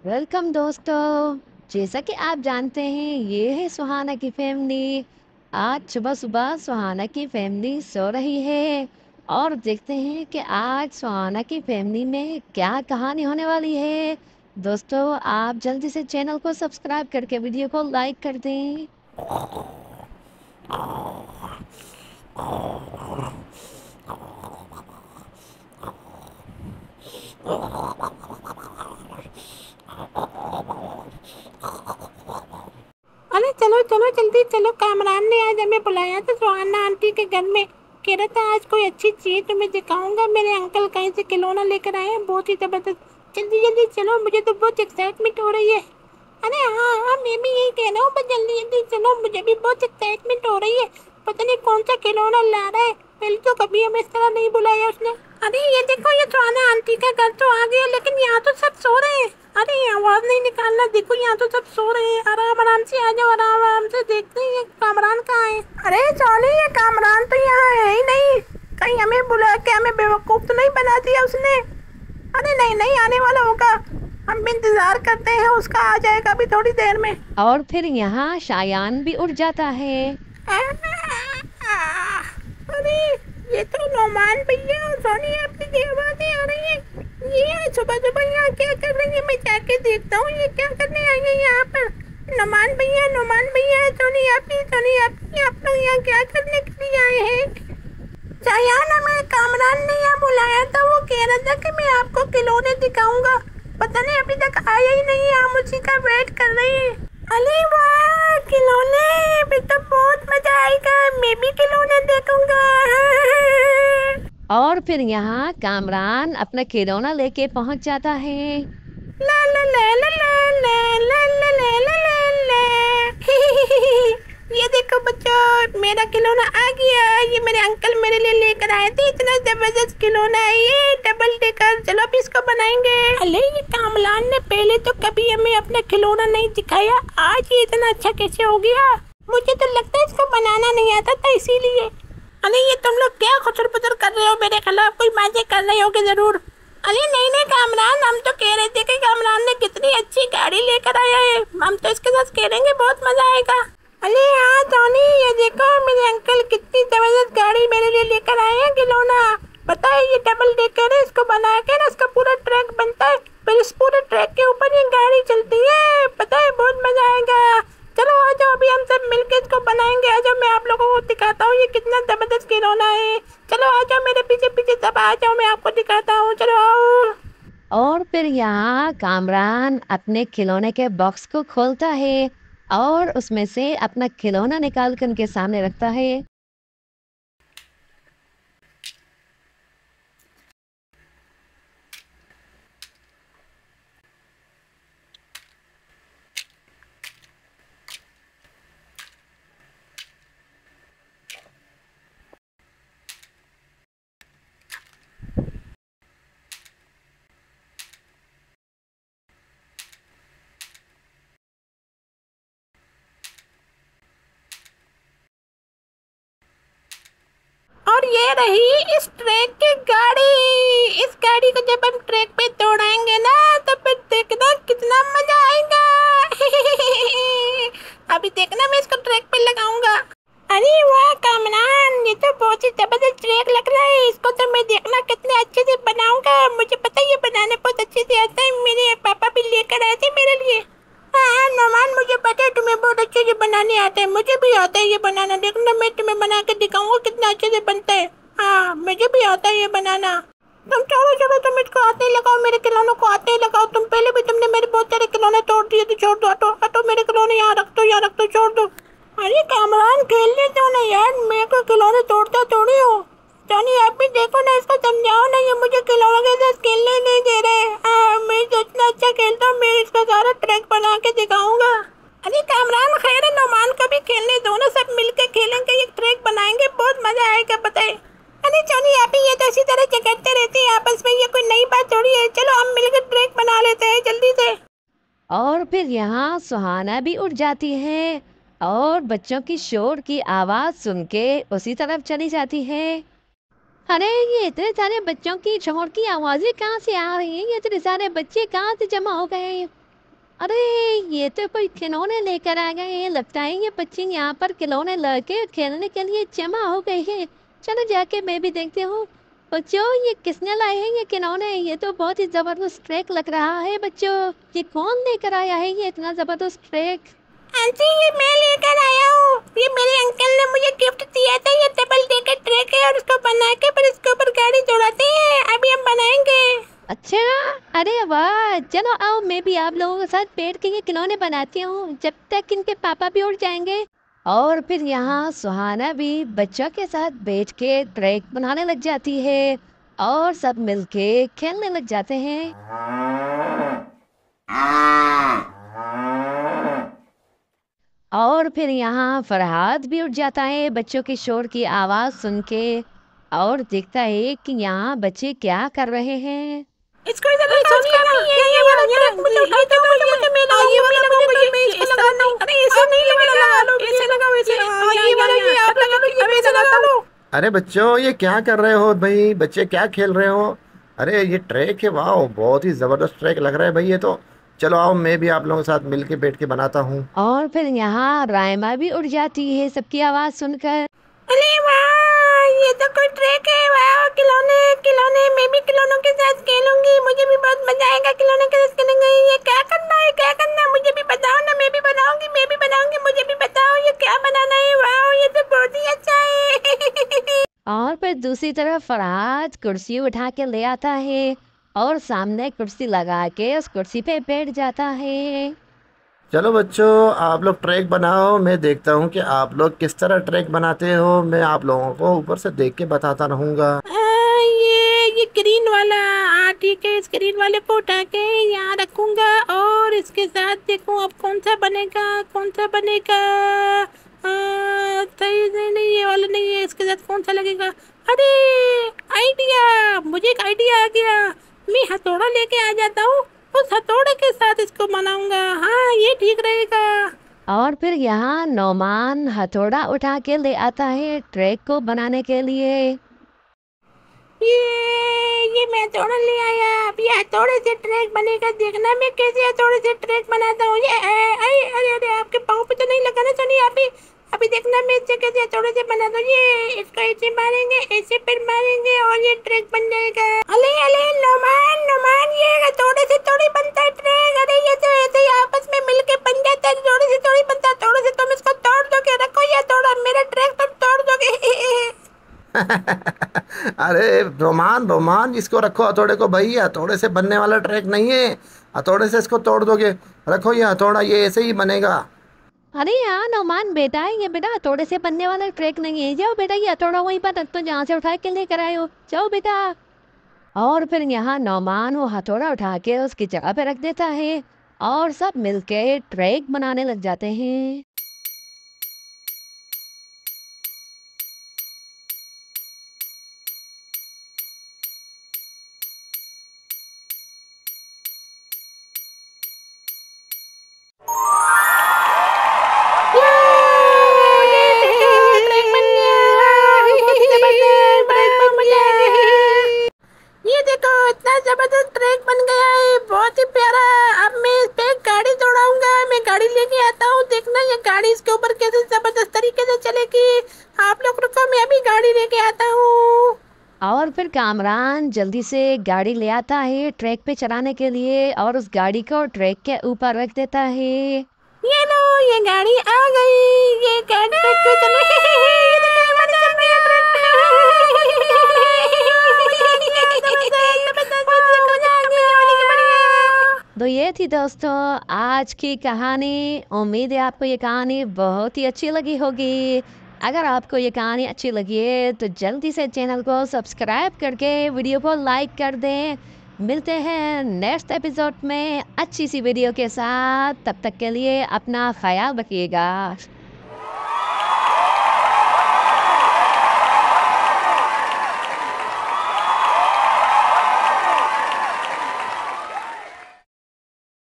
Welcome दोस्तों, जैसा कि आप जानते हैं, ये है सुहाना की फैमिली। आज सुबह सुबह सुहाना की फैमिली सो रही है और देखते हैं कि आज सुहाना की फैमिली में क्या कहानी होने वाली है। दोस्तों, आप जल्दी से चैनल को सब्सक्राइब करके वीडियो को लाइक कर दें। अरे चलो चलो, जल्दी चलो, कामरान ने आज हमें बुलाया था सुहाना आंटी के घर में। कह रहा था, आज कोई अच्छी चीज़ तुम्हें दिखाऊँगा। मेरे अंकल कहीं से खिलौना लेकर आए हैं, बहुत ही ज़बरदस्त। जल्दी जल्दी चलो, मुझे तो बहुत एक्साइटमेंट हो रही है। अरे हाँ हाँ मैं भी यही कह रहा हूँ, बस जल्दी जल्दी चलो, मुझे भी बहुत एक्साइटमेंट हो रही है। पता नहीं कौन सा खिलौना ला रहा है। पहले तो कभी हमें इस तरह नहीं बुलाया उसने। अरे ये देखो ये सुहाना आंटी का घर तो आ गया लेकिन यहाँ तो सब सो रहे हैं। अरे आवाज़ नहीं निकालना। देखो यहाँ तो सब सो रहे हैं। आराम आराम से आ जाओ आराम आराम से देखते हैं ये कामरान कहाँ है। अरे सोनी ये कामरान तो यहाँ है ही नहीं। कहीं हमें बुला के हमें बेवकूफ़ तो नहीं बना दिया उसने? अरे नहीं नहीं आने वाला होगा। हम भी इंतज़ार करते हैं उसका आ जाएगा अभी थोड़ी देर में। और फिर यहाँ शायान भी उठ जाता है। अरे ये तो नौमान भैया और सोनी आपकी की आवाज़ें आ रही है? ये सुबह सुबह यहाँ क्या कर रही है? मैं जाके देखता हूँ, ये क्या करने आई है यहाँ पर? नौमान भैया नौमान भैया, सोनी आपकी सोनी आपकी, आप लोग यहाँ क्या करने के लिए आए हैं? शायान हमें कामरान ने यहाँ बुलाया था, वो कह रहा था कि मैं आपको खिलौने दिखाऊँगा। पता नहीं, अभी तक आया ही नहीं हम उसी का वेट कर रहे हैं। अरे वाह, खिलौने! और फिर यहाँ कामरान अपना खिलौना लेके पहुँच जाता है ये देखो बच्चों मेरा खिलौना आ गया ये मेरे अंकल मेरे लिए लेकर आए थे इतना ज़बरदस्त खिलौना है ये डबल डेकर चलो अब इसको बनाएँगे अरे ये कामलान ने पहले तो कभी हमें अपना खिलौना नहीं दिखाया आज ये इतना अच्छा कैसे हो गया मुझे तो लगता है इसको बनाना नहीं आता था इसीलिए अरे ये तुम लोग क्या खुचर पुचर कर रहे हो? मेरे खिलाफ कोई मज़े कर रहे होगे ज़रूर। अरे नहीं नहीं, कामरान, हम तो कह रहे थे कि कामरान ने कितनी अच्छी गाड़ी लेकर आया है। हम तो इसके साथ खेलेंगे, बहुत मज़ा आएगा। अरे हाँ टोनी ये देखो, मेरे अंकल कितनी ज़बरदस्त गाड़ी मेरे लिए लेकर आए हैं खिलौना। पता है ये डबल डेकर है, इसको बना के ना इसका पूरा ट्रैक बनता है। फिर इस पूरे ट्रैक के ऊपर ये गाड़ी चलती है। पता है, बहुत मज़ा आएगा चलो आ जाओ अभी हम सब मिलके इसको बनाएँगे। आ जाओ, मैं आप लोगों को दिखाता हूँ ये कितना ज़बरदस्त खिलौना है। चलो, आ जाओ मेरे पीछे पीछे सब, आ जाओ, मैं आपको दिखाता हूँ। चलो, आओ। और फिर यहाँ कामरान अपने खिलौने के बॉक्स को खोलता है और उसमें से अपना खिलौना निकाल कर उनके सामने रखता है। ये रही इस ट्रैक की गाड़ी। इस गाड़ी को जब हम ट्रैक पे तोड़ाएँगे ना तो फिर देखना कितना मज़ा आएगा। अभी देखना मैं इसको ट्रैक पे लगाऊँगा। अरे वाह, कामरान, ये तो बहुत ही ज़बरदस्त ट्रैक लग रहा है। इसको तो मैं देखना कितने अच्छे से बनाऊँगा। मुझे पता ये बनाने बनाना तुम छोड़ो छोड़ो तुम इसको आते ही लगाओ, मेरे खिलौनों को आते ही लगाओ। तुम पहले भी तुमने मेरे बहुत सारे खिलौने तोड़ दिए तो छोड़ दो, हटो हटो, मेरे खिलौने यहाँ रख दो, यहाँ रख दो, छोड़ दो। अरे कामरान खेलने दो ना यार, मैं को खिलौने तोड़ता थोड़ी हूँ। टोनी आप भी देखो ना, इसको समझाओ ना, ये मुझे खिलौनों के साथ खेलने नहीं दे रहे मैं तो इतना अच्छा खेलता हूँ, मैं इसका सारा ट्रैक बना के दिखाऊँगा। अरे कामरान, खैर, नौमान को भी खेलने दो ना सब मिलके खेलेंगे एक ट्रैक बनाएँगे बहुत मज़ा आएगा बताए अरे टोनी आप ही ये तो इसी तरह झगड़ते रहते हैं आपस में ये कोई नई बात थोड़ी है चलो हम मिलकर ट्रैक बना लेते हैं जल्दी से और फिर यहाँ सुहाना भी उठ जाती है और बच्चों की शोर की आवाज़ सुन के उसी तरफ़ चली जाती है। अरे, ये इतने सारे बच्चों की शोर की आवाज़ें कहाँ से आ रही हैं? ये इतने सारे बच्चे कहाँ से जमा हो गए अरे, ये तो कोई खिलौने लेकर आ गए हैं। लगता है ये बच्चे यहाँ पर खिलौने लड़के खेलने के लिए जमा हो गए हैं। चलो जाके मैं भी देखती हूँ। बच्चों ये किसने लाए हैं ये खिलौने ये तो बहुत ही ज़बरदस्त ट्रैक लग रहा है बच्चों। ये कौन लेकर आया है? ये इतना ज़बरदस्त ट्रैक आंटी ये मैं लेकर आया हूँ। ये मेरे अंकल ने मुझे गिफ्ट दिया था। ये डबल डेकर ट्रैक है और उसको बना के फिर इसके ऊपर गाड़ी जोड़ाते हैं। अभी हम बनाएँगे। अच्छा अरे वाह! चलो आओ मैं भी आप लोगों के साथ बैठ के ये खिलौने बनाती हूँ। जब तक इनके पापा भी उठ जाएँगे। और फिर यहाँ सुहाना भी बच्चों के साथ बैठ के ट्रैक बनाने लग जाती है और सब मिलके खेलने लग जाते हैं। और फिर यहाँ फरहाद भी उठ जाता है बच्चों के शोर की आवाज़ सुन के और देखता है कि यहाँ बच्चे क्या कर रहे हैं। इसको इधर सुनिए ना ये ये वाला ट्रैक मुझे उठा दो मुझे मुझे मैं लगाऊँ ये वाला मुझे मैं इसको लगाता हूँ अरे ऐसे नहीं ये वाला लगा लो ऐसे लगाओ ऐसे हाँ ये वाला ये आप लगा लो ये मैं लगाता हूँ अरे बच्चों ये क्या कर रहे हो भाई? बच्चे क्या खेल रहे हो? अरे ये ट्रैक है वाह बहुत ही ज़बरदस्त ट्रैक लग रहा है भाई ये तो। चलो आओ मैं भी आप लोगों के साथ मिलके बैठ के बनाता हूँ। और फिर यहाँ रायमा भी उड़ जाती है सबकी आवाज़ सुनकर। अरे वाह ये तो कोई ट्रैक है वाह। दूसरी तरफ़ फरहाद कुर्सी उठा के ले आता है और सामने कुर्सी लगा के उस कुर्सी पे बैठ जाता है। चलो बच्चों आप लोग ट्रैक बनाओ। मैं देखता हूँ कि आप लोग किस तरह ट्रैक बनाते हो। मैं आप लोगों को ऊपर से देख के बताता रहूँगा। ये ये ग्रीन वाला हाँ ठीक है इस ग्रीन वाले को उठा के यहाँ रखूँगा और इसके साथ देखूँ अब कौन सा बनेगा कौन सा बनेगा। सही नहीं नहीं ये वाला नहीं है। इसके साथ कौन सा लगेगा? अरे आइडिया मुझे एक आइडिया आ गया। मैं हथौड़ा लेके आ जाता हूँ उस हथौड़े के साथ इसको बनाऊँगा हाँ ये ठीक रहेगा। और फिर यहाँ नौमान हथौड़ा उठा के ले आता है ट्रैक को बनाने के लिए। ये ये मैं हथौड़ा ले आया। अब ये हथौड़े से ट्रैक बनेगा। देखना मैं कैसे हथौड़े से ट्रैक बनाता हूँ। ये अरे अरे आपके पाँव पे तो नहीं लगा ना सोनी अभी अभी देखना, मैं इससे कैसे हथौड़े से बना दूँ। ये इसको ऐसे मारेंगे, ऐसे फिर मारेंगे और ये ट्रैक बन जाएगा। अले अले, नोमान नोमान, ये हथौड़े से, थोड़ी बनता है ट्रैक। अरे, ये तो ऐसे ही आपस में मिलके बन जाता है हथौड़े से, थोड़ी बनता हथौड़े से तुम इसको तोड़ दोगे, रखो ये हथौड़ा मेरा ट्रैक तुम तोड़ दोगे। अरे रोमान रोमान इसको रखो हथौड़े को भाई, हथौड़े से बनने वाला ट्रैक नहीं है। हथौड़े से इसको तोड़ दोगे, रखो ये हथौड़ा, ये ऐसे ही बनेगा। अरे यार नौमान बेटा है ये, बेटा। हथौड़े से बनने वाला ट्रैक नहीं है। जाओ बेटा, ये हथौड़ा वहीं पर रख तो जहाँ से उठा के लेकर आए हो। जाओ बेटा। और फिर यहाँ नौमान वो हथौड़ा उठा के उसकी जगह पे रख देता है और सब मिलके ट्रैक बनाने लग जाते हैं। चलेगी आप लोग रुको मैं अभी गाड़ी लेके आता हूँ। और फिर कामरान जल्दी से गाड़ी ले आता है ट्रैक पे चलाने के लिए और उस गाड़ी को ट्रैक के ऊपर रख देता है। ये लो ये गाड़ी आ गई ये गाड़ी ट्रैक पे चल रही है है। तो ये थी दोस्तों आज की कहानी। उम्मीद है आपको ये कहानी बहुत ही अच्छी लगी होगी। अगर आपको ये कहानी अच्छी लगी है तो जल्दी से चैनल को सब्सक्राइब करके वीडियो को लाइक कर दें। मिलते हैं नेक्स्ट एपिसोड में अच्छी सी वीडियो के साथ। तब तक के लिए अपना ख्याल रखिएगा।